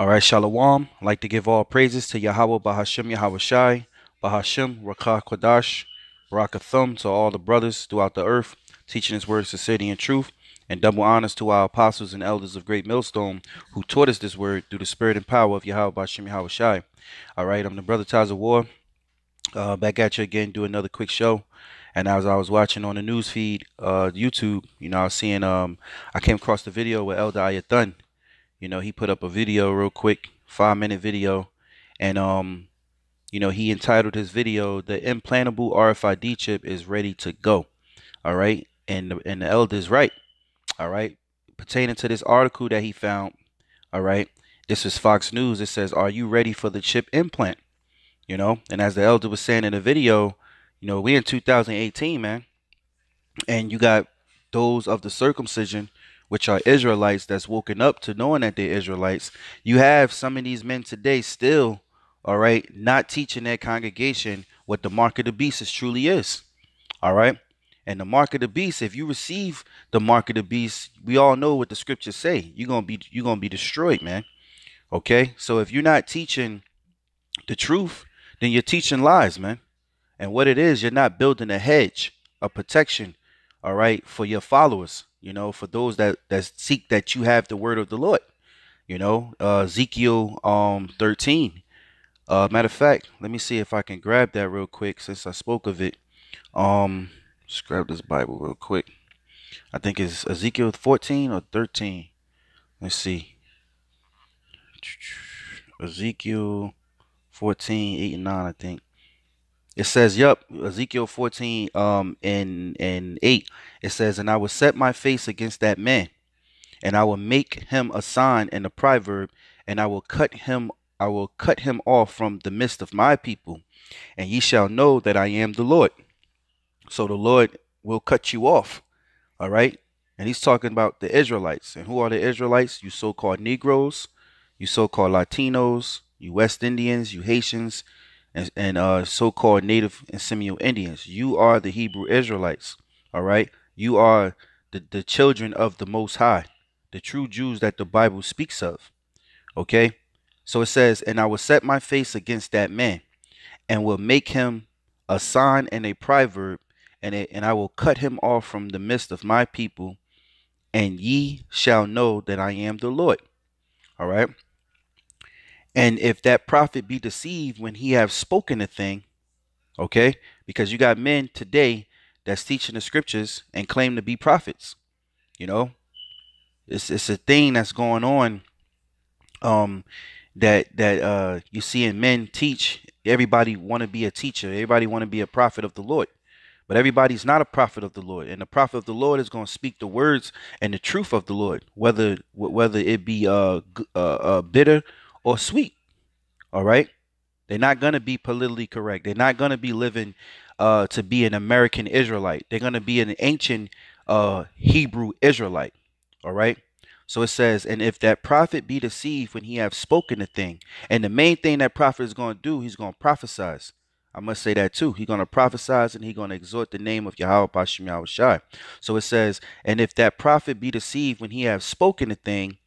All right, Shalom. I'd like to give all praises to Yahweh Bahashim Yahweh Shai, Bahashim Rakah Kodash, Barakathum to all the brothers throughout the earth, teaching his words to city and truth, and double honors to our apostles and elders of Great Millstone who taught us this word through the spirit and power of Yahweh Bahashim Yahweh Shai. All right, I'm the brother Taza War. Uh, back at you again, do another quick show. And as I was watching on the news feed, uh, YouTube, you know, I was seeing, um, I came across the video with Elder Ayathan you know, he put up a video real quick, five minute video, and um, you know, he entitled his video "The Implantable RFID Chip is Ready to Go." All right, and the, and the elder is right. All right, pertaining to this article that he found. All right, this is Fox News. It says, "Are you ready for the chip implant?" You know, and as the elder was saying in the video, you know, we in 2018, man, and you got those of the circumcision which are Israelites that's woken up to knowing that they're Israelites, you have some of these men today still, all right, not teaching their congregation what the mark of the beast is truly is. All right. And the mark of the beast, if you receive the mark of the beast, we all know what the scriptures say. You're gonna be you're gonna be destroyed, man. Okay? So if you're not teaching the truth, then you're teaching lies, man. And what it is, you're not building a hedge, a protection, all right, for your followers you know, for those that that seek that you have the word of the Lord. You know, uh, Ezekiel um 13. Uh, matter of fact, let me see if I can grab that real quick since I spoke of it. Um, let's grab this Bible real quick. I think it's Ezekiel 14 or 13. Let's see. Ezekiel 14, 8 and 9, I think. It says, Yep, Ezekiel fourteen, um, and and eight. It says, "And I will set my face against that man, and I will make him a sign and a proverb, and I will cut him. I will cut him off from the midst of my people, and ye shall know that I am the Lord." So the Lord will cut you off. All right, and He's talking about the Israelites, and who are the Israelites? You so-called Negroes, you so-called Latinos, you West Indians, you Haitians and, and uh, so-called native and Seminole Indians. You are the Hebrew Israelites. All right. You are the, the children of the Most High, the true Jews that the Bible speaks of. Okay. So it says, and I will set my face against that man and will make him a sign and a proverb and, a, and I will cut him off from the midst of my people and ye shall know that I am the Lord. All right. And if that prophet be deceived when he have spoken a thing, okay, because you got men today that's teaching the scriptures and claim to be prophets, you know, it's it's a thing that's going on. Um, that that uh you see in men teach. Everybody want to be a teacher. Everybody want to be a prophet of the Lord. But everybody's not a prophet of the Lord, and the prophet of the Lord is going to speak the words and the truth of the Lord, whether whether it be uh, uh, uh bitter or sweet. All right? They're not going to be politically correct. They're not going to be living uh, to be an American Israelite. They're going to be an ancient uh, Hebrew Israelite. All right? So it says, and if that prophet be deceived when he have spoken a thing, and the main thing that prophet is going to do, he's going to prophesize. I must say that too. He's going to prophesize and he's going to exhort the name of Yahweh. So it says, and if that prophet be deceived when he have spoken a thing,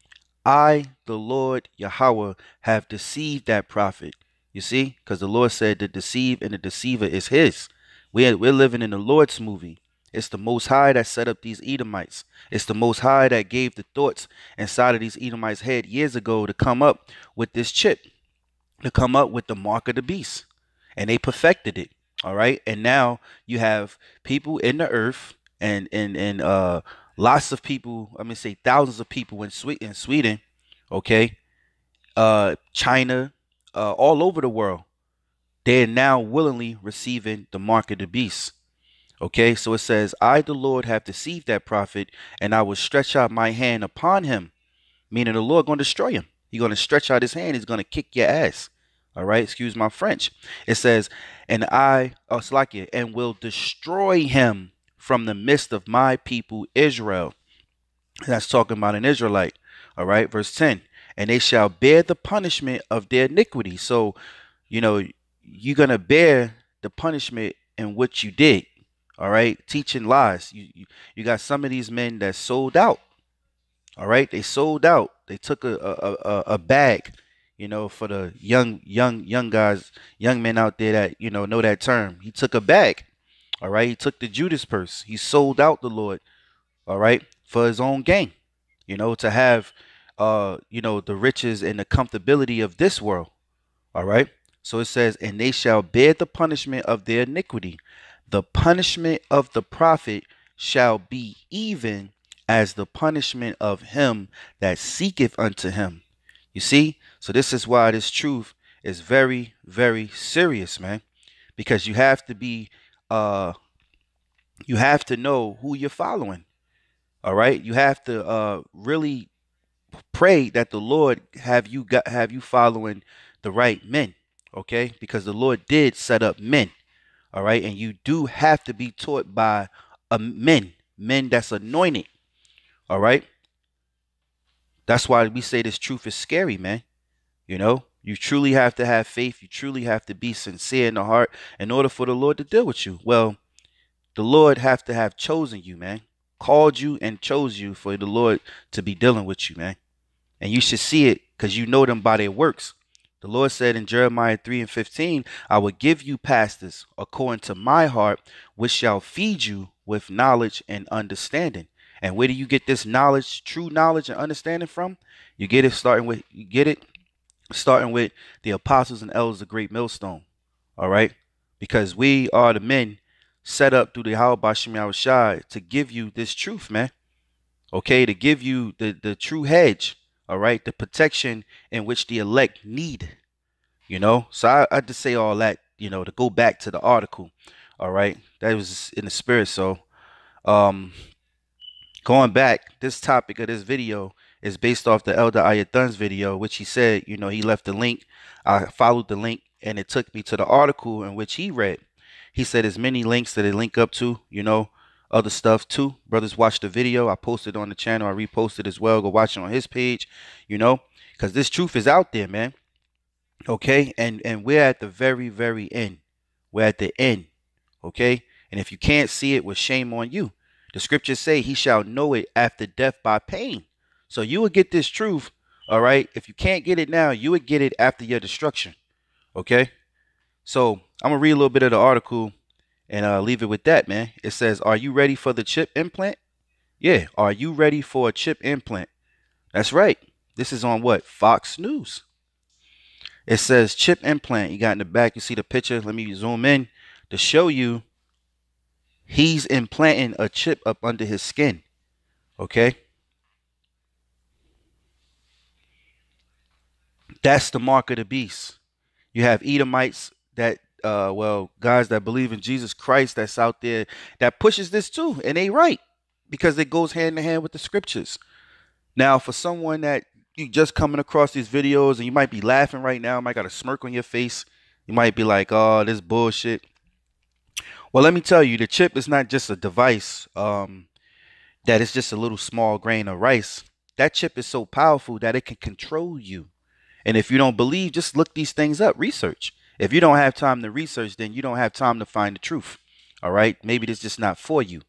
I, the Lord Yahweh, have deceived that prophet. You see, because the Lord said to deceive and the deceiver is his. We're, we're living in the Lord's movie. It's the Most High that set up these Edomites. It's the Most High that gave the thoughts inside of these Edomites' head years ago to come up with this chip, to come up with the mark of the beast. And they perfected it. All right. And now you have people in the earth and and and uh lots of people, I mean say thousands of people in Sweden, in Sweden, okay, uh, China, uh, all over the world, they are now willingly receiving the mark of the beast. Okay, so it says, I, the Lord, have deceived that prophet, and I will stretch out my hand upon him. Meaning the Lord going to destroy him. He's going to stretch out his hand. He's going to kick your ass. All right, excuse my French. It says, and I, oh, Slakia, and will destroy him from the midst of my people Israel. That's talking about an Israelite. All right, verse 10. And they shall bear the punishment of their iniquity. So, you know, you're going to bear the punishment in what you did. All right, teaching lies. You, you, you got some of these men that sold out. All right, they sold out. They took a, a, a, a bag You know, for the young, young, young guys, young men out there that you know know that term. He took a bag. All right, he took the Judas purse. He sold out the Lord. All right, for his own gain. You know, to have, uh, you know, the riches and the comfortability of this world. All right. So it says, and they shall bear the punishment of their iniquity. The punishment of the prophet shall be even as the punishment of him that seeketh unto him. You see? So this is why this truth is very, very serious, man. Because you have to be uh you have to know who you're following. All right? You have to uh really pray that the Lord have you got have you following the right men. Okay? Because the Lord did set up men. All right, and you do have to be taught by a men, men that's anointed. All right. That's why we say this truth is scary, man. You know, you truly have to have faith. You truly have to be sincere in the heart in order for the Lord to deal with you. Well, the Lord have to have chosen you, man. Called you and chose you for the Lord to be dealing with you, man. And you should see it because you know them by their works. The Lord said in Jeremiah 3 and 15, I will give you pastors according to my heart, which shall feed you with knowledge and understanding. And where do you get this knowledge, true knowledge and understanding from? You get it starting with you get it starting with the apostles and elders of Great Millstone. All right? Because we are the men set up through the Hawabashim Shai to give you this truth, man. Okay, to give you the, the true hedge, all right, the protection in which the elect need. You know, so I, I just say all that, you know, to go back to the article. All right, that was in the spirit. So, um, going back, this topic of this video is based off the Elder Ayathun's video, which he said, you know, he left the link. I followed the link and it took me to the article in which he read. He said there's many links that it link up to, you know, other stuff too. Brothers watch the video. I posted on the channel. I reposted as well. Go watch it on his page, you know, because this truth is out there, man. Okay. And and we're at the very, very end. We're at the end. Okay. And if you can't see it, well, shame on you. The scriptures say he shall know it after death by pain. So you will get this truth, all right? If you can't get it now, you would get it after your destruction. Okay? So I'm gonna read a little bit of the article and uh, leave it with that, man. It says, Are you ready for the chip implant? Yeah, are you ready for a chip implant? That's right. This is on what? Fox News. It says chip implant. You got in the back, you see the picture. Let me zoom in to show you he's implanting a chip up under his skin. Okay? That's the mark of the beast. You have Edomites that uh well, guys that believe in Jesus Christ that's out there that pushes this too, and they right because it goes hand in hand with the scriptures. Now, for someone that you just coming across these videos and you might be laughing right now, might got a smirk on your face, you might be like, "Oh, this bullshit." Well, let me tell you, the chip is not just a device um, that is just a little small grain of rice. That chip is so powerful that it can control you. And if you don't believe, just look these things up, research. If you don't have time to research, then you don't have time to find the truth. All right? Maybe it's just not for you.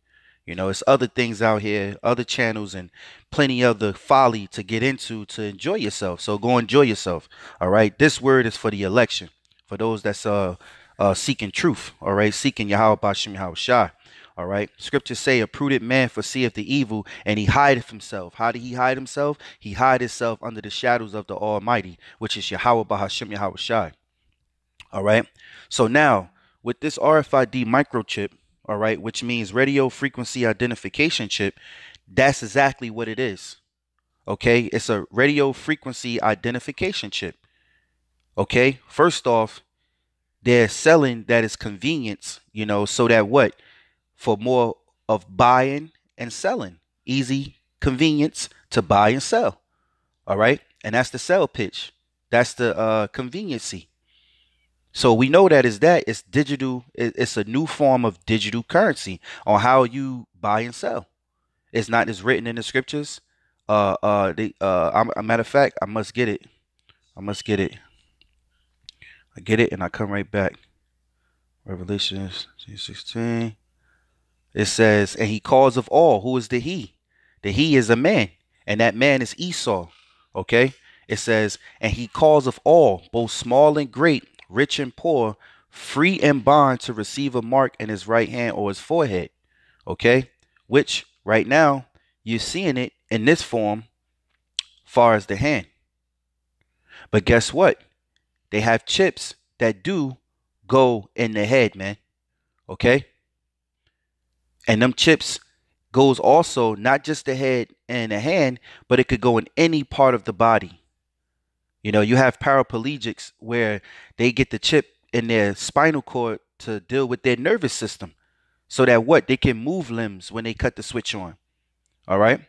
You know, it's other things out here, other channels, and plenty of the folly to get into to enjoy yourself. So go enjoy yourself. All right. This word is for the election, for those that's uh uh, seeking truth, all right, seeking Yahweh Bashim Yahweh Shai. All right. Scriptures say a prudent man foreseeth the evil and he hideth himself. How did he hide himself? He hide himself under the shadows of the Almighty, which is Yahweh Bahashim Yahweh Shai. All right. So now with this RFID microchip, all right, which means radio frequency identification chip, that's exactly what it is. Okay. It's a radio frequency identification chip. Okay. First off, they're selling that is convenience, you know, so that what? For more of buying and selling. Easy convenience to buy and sell. All right. And that's the sell pitch. That's the uh conveniency. So we know that is that it's digital. It's a new form of digital currency on how you buy and sell. It's not as written in the scriptures. Uh, uh, the uh, a matter of fact, I must get it. I must get it. I get it and I come right back. Revelation 16. It says, and he calls of all. Who is the he? The he is a man, and that man is Esau. Okay? It says, and he calls of all, both small and great, rich and poor, free and bond to receive a mark in his right hand or his forehead. Okay? Which right now you're seeing it in this form far as the hand. But guess what? They have chips that do go in the head, man. Okay? And them chips goes also not just the head and the hand, but it could go in any part of the body. You know, you have paraplegics where they get the chip in their spinal cord to deal with their nervous system so that what they can move limbs when they cut the switch on. All right?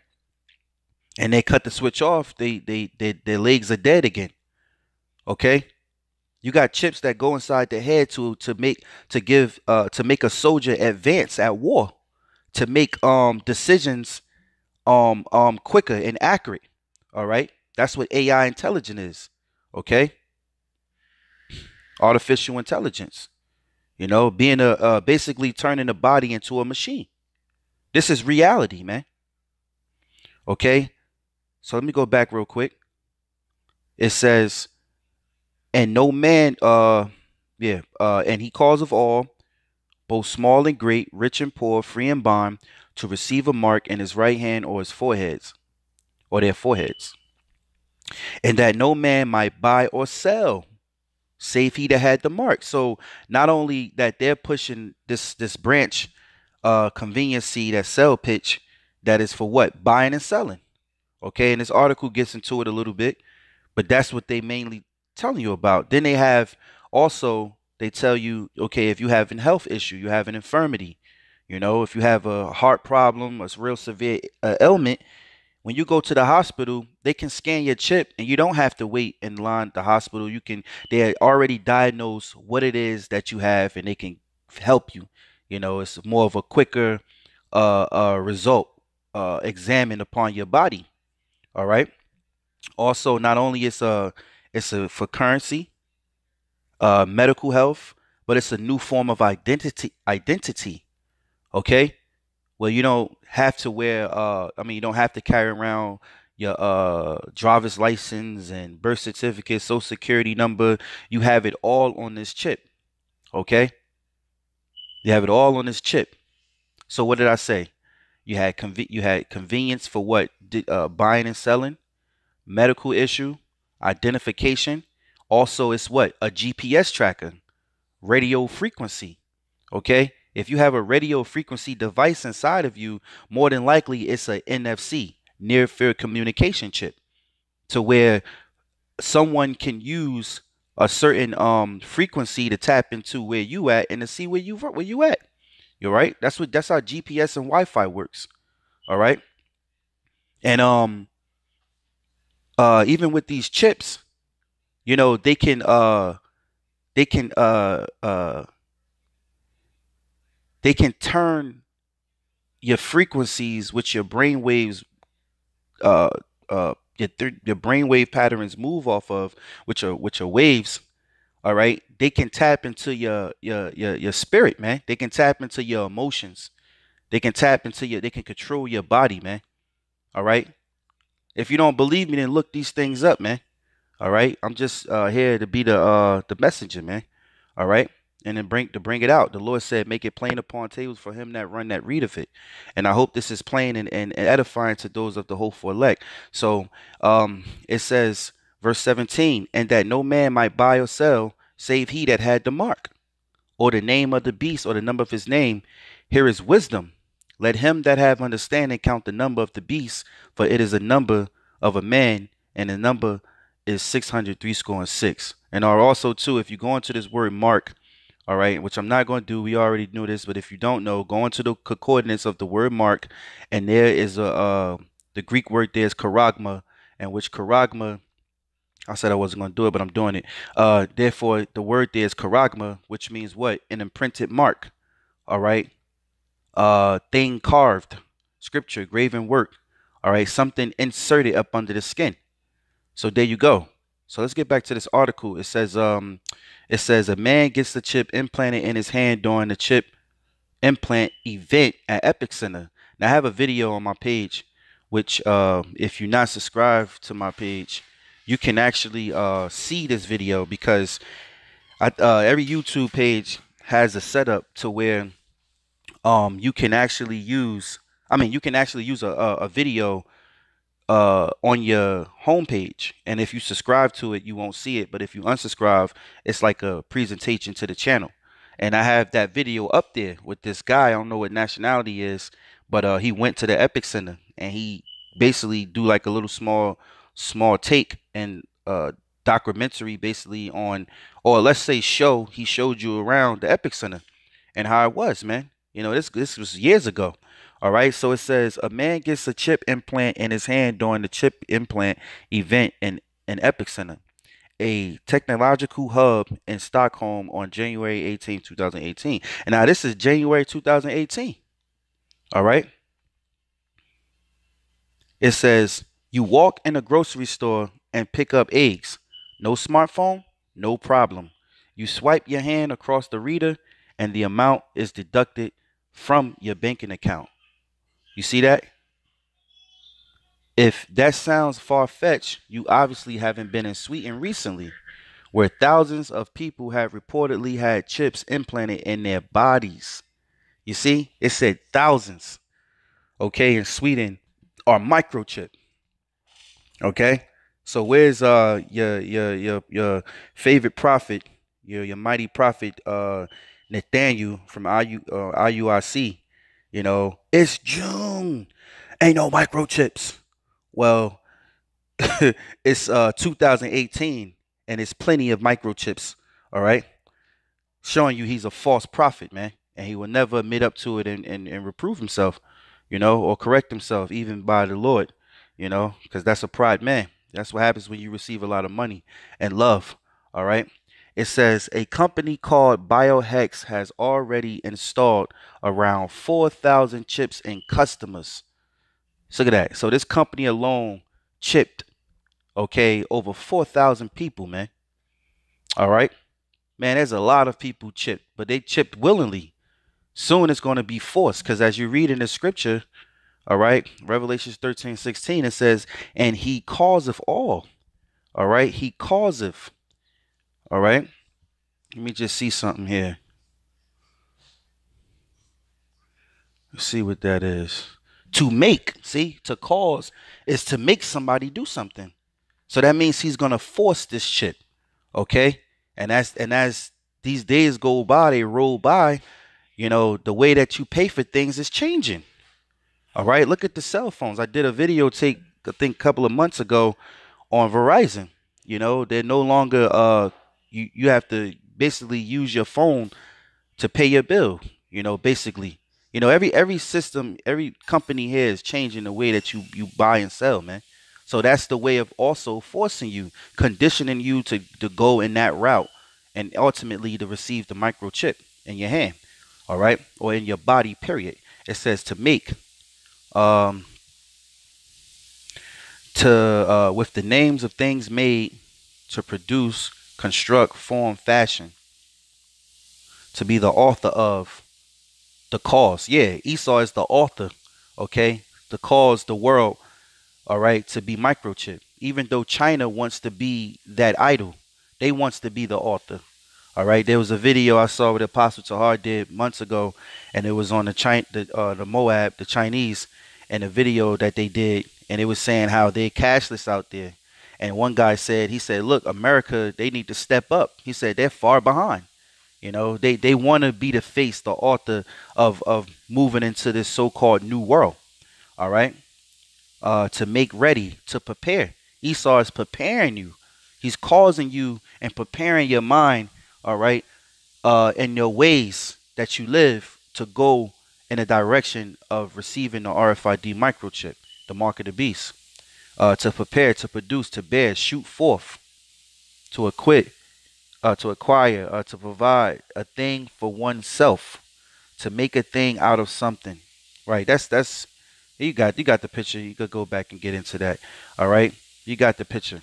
And they cut the switch off, they they, they their legs are dead again. Okay? You got chips that go inside the head to to make to give uh to make a soldier advance at war, to make um decisions um um quicker and accurate. All right? That's what AI intelligence is. Okay? Artificial intelligence. You know, being a uh, basically turning the body into a machine. This is reality, man. Okay? So let me go back real quick. It says, and no man, uh, yeah, uh, and he calls of all, both small and great, rich and poor, free and bond, to receive a mark in his right hand or his foreheads, or their foreheads, and that no man might buy or sell, save he that had the mark. So not only that they're pushing this this branch, uh, convenience that sell pitch, that is for what buying and selling. Okay, and this article gets into it a little bit, but that's what they mainly telling you about. Then they have also they tell you, okay, if you have a health issue, you have an infirmity, you know, if you have a heart problem, a real severe uh, ailment, when you go to the hospital, they can scan your chip and you don't have to wait in line at the hospital. You can they already diagnose what it is that you have and they can help you. You know, it's more of a quicker uh, uh result uh examined upon your body. All right. Also, not only it's a it's a for currency, uh, medical health, but it's a new form of identity. Identity. Okay. Well, you don't have to wear. Uh, I mean, you don't have to carry around your uh driver's license and birth certificate, social security number. You have it all on this chip. Okay. You have it all on this chip. So what did I say? You had conv- you had convenience for what uh, buying and selling, medical issue, identification. Also, it's what a GPS tracker, radio frequency. Okay, if you have a radio frequency device inside of you, more than likely it's a NFC, near field communication chip, to where someone can use a certain um frequency to tap into where you at and to see where you where you at. You're right. That's what that's how GPS and Wi-Fi works. All right. And um uh even with these chips, you know, they can uh they can uh uh they can turn your frequencies which your brain waves uh uh your, th- your brainwave patterns move off of which are which are waves all right? They can tap into your your your your spirit man. They can tap into your emotions. They can tap into your they can control your body man all right? If you don't believe me then look these things up man all right? I'm just uh here to be the uh the messenger man. All right? And then bring to bring it out. The lord said make it plain upon tables for him that run that read of it. And i hope this is plain and, and edifying to those of the hopeful elect. So um it says verse 17 and that no man might buy or sell save he that had the mark, or the name of the beast, or the number of his name. Here is wisdom. Let him that have understanding count the number of the beast, for it is a number of a man, and the number is six hundred three score and six. And are also too, if you go into this word mark, all right, which I'm not going to do. We already knew this, but if you don't know, go into the coordinates of the word mark, and there is a uh, the Greek word there is charagma, and which charagma I said I wasn't going to do it, but I'm doing it. Uh, therefore, the word there is charagma, which means what? An imprinted mark. All right. Uh, thing carved, scripture, graven work. All right. Something inserted up under the skin. So there you go. So let's get back to this article. It says, um, it says a man gets the chip implanted in his hand during the chip implant event at Epicenter. Now I have a video on my page, which uh, if you're not subscribed to my page, you can actually uh, see this video because I, uh, every YouTube page has a setup to where um, you can actually use. I mean, you can actually use a, a, a video uh, on your homepage, and if you subscribe to it, you won't see it. But if you unsubscribe, it's like a presentation to the channel. And I have that video up there with this guy. I don't know what nationality is, but uh, he went to the Epicenter and he basically do like a little small small take and uh documentary basically on or let's say show he showed you around the Epicenter and how it was man you know this this was years ago all right so it says a man gets a chip implant in his hand during the chip implant event in an Epicenter a technological hub in stockholm on january 18 2018 and now this is january 2018 all right it says you walk in a grocery store and pick up eggs. No smartphone, no problem. You swipe your hand across the reader and the amount is deducted from your banking account. You see that? If that sounds far fetched, you obviously haven't been in Sweden recently, where thousands of people have reportedly had chips implanted in their bodies. You see, it said thousands. Okay, in Sweden, are microchip. Okay, so where's uh your your your your favorite prophet, your your mighty prophet uh Nathaniel from IU uh, IUIC? You know, it's June, ain't no microchips. Well, it's uh 2018 and it's plenty of microchips. All right, showing you he's a false prophet, man, and he will never admit up to it and and, and reprove himself, you know, or correct himself even by the Lord you know, because that's a pride man. That's what happens when you receive a lot of money and love. All right. It says a company called Biohax has already installed around 4,000 chips in customers. So look at that. So this company alone chipped, okay, over 4,000 people, man. All right. Man, there's a lot of people chipped, but they chipped willingly. Soon it's going to be forced because as you read in the scripture, all right. Revelations 13, 16, it says, and he causeth all. All right. He causeth. All right. Let me just see something here. Let's see what that is. To make, see, to cause is to make somebody do something. So that means he's gonna force this shit. Okay? And as and as these days go by, they roll by, you know, the way that you pay for things is changing. All right, look at the cell phones. I did a video take I think a couple of months ago on Verizon. You know, they're no longer uh you you have to basically use your phone to pay your bill, you know, basically. You know, every every system, every company here is changing the way that you you buy and sell, man. So that's the way of also forcing you, conditioning you to to go in that route and ultimately to receive the microchip in your hand, all right? Or in your body, period. It says to make um, to uh, with the names of things made to produce, construct, form, fashion, to be the author of the cause. Yeah, Esau is the author, okay? The cause, the world, all right, to be microchip. Even though China wants to be that idol, they wants to be the author. All right, there was a video I saw with Apostle Tahar did months ago, and it was on the China, the, uh, the Moab, the Chinese, and a video that they did, and it was saying how they're cashless out there. And one guy said, he said, look, America, they need to step up. He said they're far behind. You know, they, they want to be the face, the author of, of moving into this so-called new world. All right. Uh, to make ready, to prepare. Esau is preparing you. He's causing you and preparing your mind, all right, uh, and your ways that you live to go in the direction of receiving the RFID microchip, the mark of the beast, uh, to prepare, to produce, to bear, shoot forth, to acquit, uh, to acquire, uh, to provide a thing for oneself, to make a thing out of something. Right? That's that's you got you got the picture. You could go back and get into that. All right, you got the picture.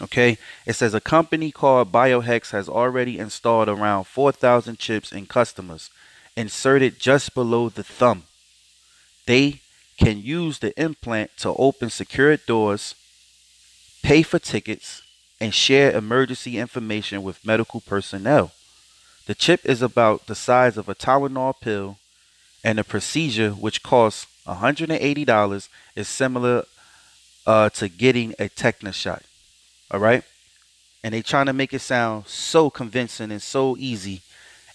Okay, it says a company called Biohax has already installed around 4,000 chips in customers inserted just below the thumb. They can use the implant to open secured doors, pay for tickets, and share emergency information with medical personnel. The chip is about the size of a Tylenol pill, and the procedure, which costs $180, is similar uh, to getting a tetanus shot. All right? And they're trying to make it sound so convincing and so easy,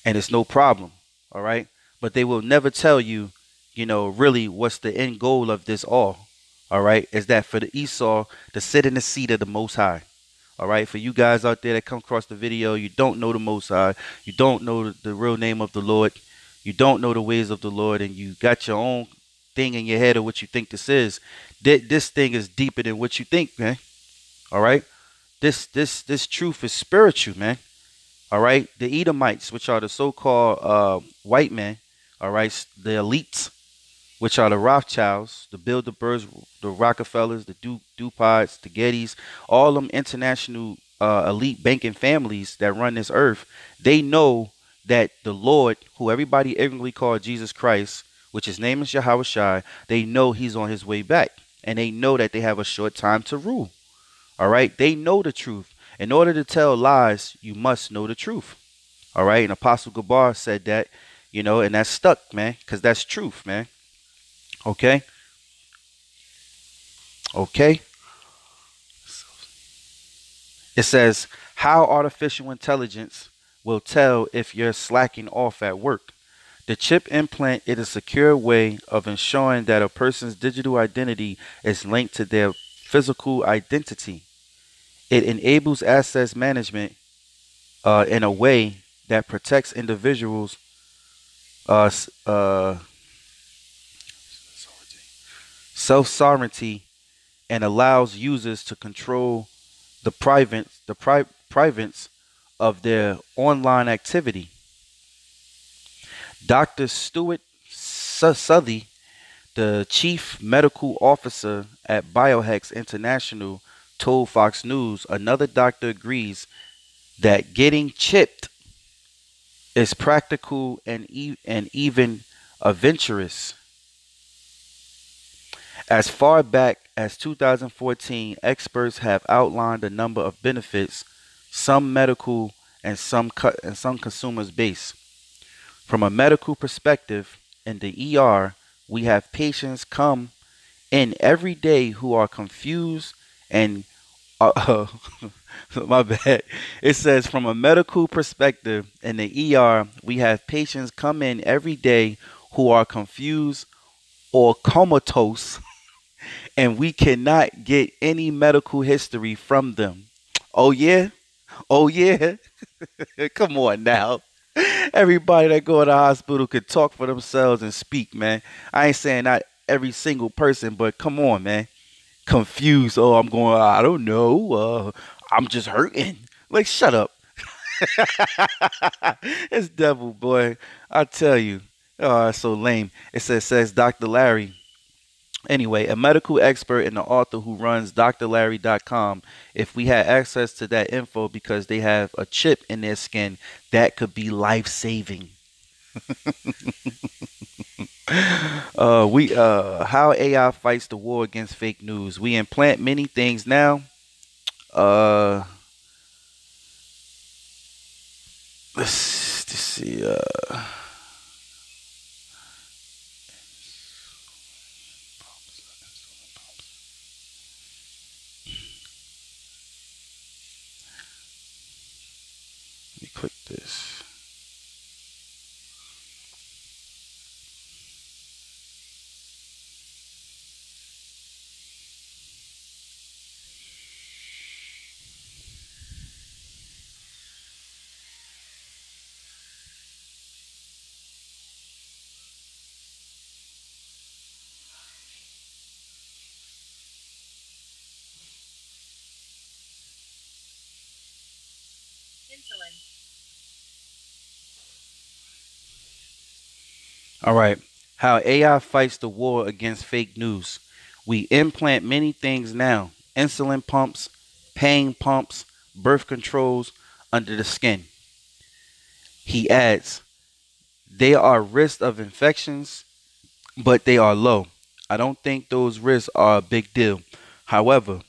and it's no problem. All right? But they will never tell you, you know, really what's the end goal of this all. All right? Is that for the Esau to sit in the seat of the Most High. All right, for you guys out there that come across the video, you don't know the Most High, you don't know the real name of the Lord, you don't know the ways of the Lord, and you got your own thing in your head of what you think this is. This thing is deeper than what you think, man. All right, this this this truth is spiritual, man. All right, the Edomites, which are the so-called uh, white men, all right, the elites, which are the Rothschilds, the Bilderbergs, the Rockefellers, the du- DuPonts, the Gettys, all them international uh, elite banking families that run this earth, they know that the Lord, who everybody ignorantly called Jesus Christ, which his name is Yahweh they know he's on his way back. And they know that they have a short time to rule. All right? They know the truth. In order to tell lies, you must know the truth. All right? And Apostle Gabar said that, you know, and that's stuck, man, because that's truth, man. Okay? Okay? It says, How artificial intelligence will tell if you're slacking off at work. The chip implant is a secure way of ensuring that a person's digital identity is linked to their physical identity. It enables access management uh, in a way that protects individuals' uh, uh, self sovereignty and allows users to control the private the pri- privates of their online activity. Dr. Stuart Southey, the chief medical officer at Biohax International, told Fox News another doctor agrees that getting chipped is practical and, e- and even adventurous. As far back as 2014, experts have outlined a number of benefits some medical and some cu- and some consumers base. From a medical perspective, in the ER, we have patients come in every day who are confused and uh, my bad. It says from a medical perspective in the ER, we have patients come in every day who are confused or comatose and we cannot get any medical history from them. Oh, yeah? Oh, yeah? Come on now. Everybody that go to the hospital could talk for themselves and speak, man. I ain't saying not every single person, but come on, man. Confused. Oh, I'm going, I don't know. Uh, I'm just hurting. Like, shut up. it's devil, boy. I tell you. Oh, it's so lame. It says, says Dr. Larry Anyway, a medical expert and the author who runs drlarry.com, if we had access to that info because they have a chip in their skin, that could be life saving. uh, we uh, how AI fights the war against fake news. We implant many things now. Uh, let's, let's see. Uh, click this. All right. How AI fights the war against fake news. We implant many things now insulin pumps, pain pumps, birth controls under the skin. He adds, they are risks of infections, but they are low. I don't think those risks are a big deal. However,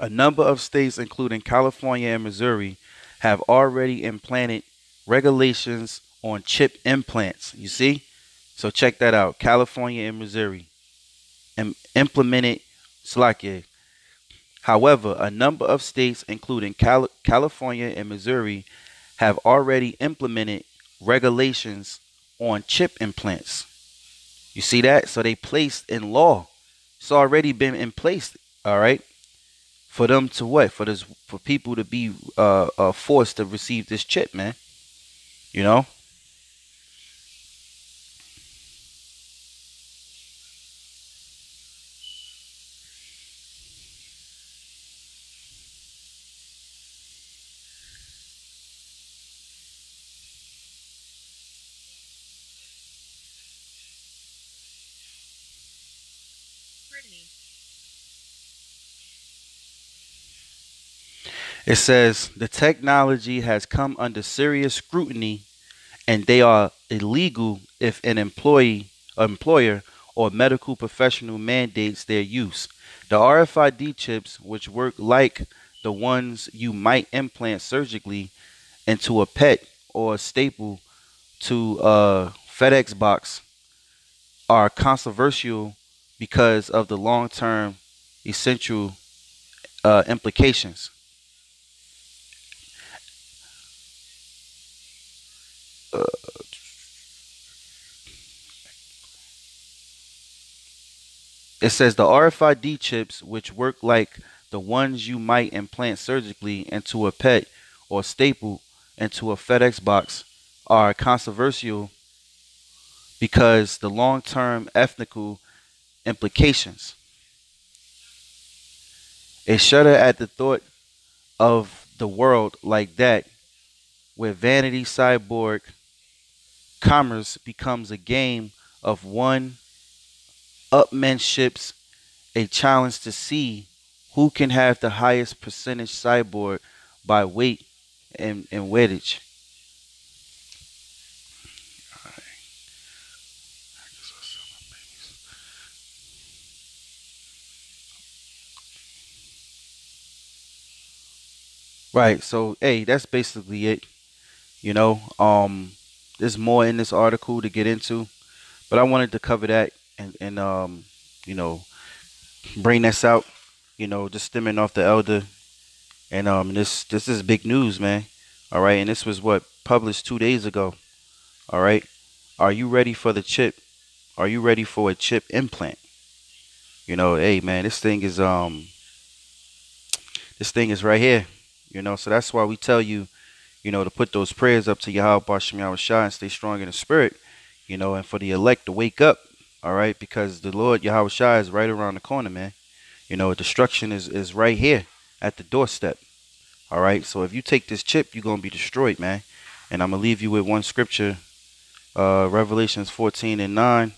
A number of states, including California and Missouri, have already implanted regulations on chip implants. You see? So check that out. California and Missouri Im- implemented Slakia. However, a number of states, including Cal- California and Missouri, have already implemented regulations on chip implants. You see that? So they placed in law. It's already been in place. All right. For them to what? For this for people to be uh, uh forced to receive this chip, man. You know? It says the technology has come under serious scrutiny and they are illegal if an employee, employer, or medical professional mandates their use. The RFID chips, which work like the ones you might implant surgically into a pet or a staple to a FedEx box, are controversial because of the long term essential uh, implications. It says the RFID chips, which work like the ones you might implant surgically into a pet or staple into a FedEx box, are controversial because the long-term ethical implications. They shudder at the thought of the world like that, where vanity cyborg commerce becomes a game of one upmanships a challenge to see who can have the highest percentage cyborg by weight and, and weightage. Right. So, hey, that's basically it. You know, um, there's more in this article to get into, but I wanted to cover that and and um, you know, bring this out. You know, just stemming off the elder, and um, this this is big news, man. All right, and this was what published two days ago. All right, are you ready for the chip? Are you ready for a chip implant? You know, hey man, this thing is um, this thing is right here. You know, so that's why we tell you, you know, to put those prayers up to Yahweh Bashem Yahweh Shah and stay strong in the spirit. You know, and for the elect to wake up all right, because the Lord Yahweh Shai is right around the corner, man. You know, destruction is, is right here at the doorstep. All right, so if you take this chip, you're to be destroyed, man. And I'm to leave you with one scripture, uh, Revelations 14 and 9.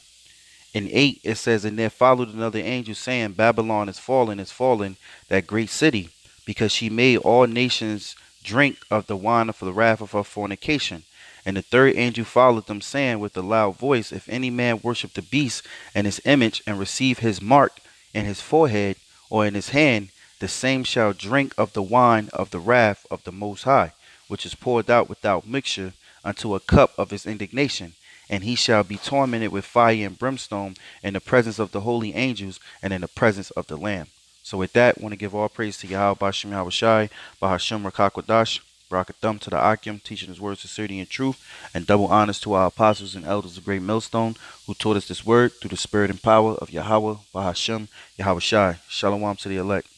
In 8, it says, And there followed another angel saying, Babylon is fallen, is fallen, that great city, because she made all nations drink of the wine of the wrath of her fornication. And the third angel followed them, saying with a loud voice, If any man worship the beast and his image, and receive his mark in his forehead or in his hand, the same shall drink of the wine of the wrath of the Most High, which is poured out without mixture unto a cup of his indignation. And he shall be tormented with fire and brimstone in the presence of the holy angels and in the presence of the Lamb. So with that, want to give all praise to Yahweh Bashim Yahweh Shai, Bahashim Rakakwadash. Thumb to the Akim, teaching his words sincerity and truth, and double honors to our apostles and elders of Great Millstone, who taught us this word through the spirit and power of Yahweh, Bahashem, Yahweh Shai. Shalom to the elect.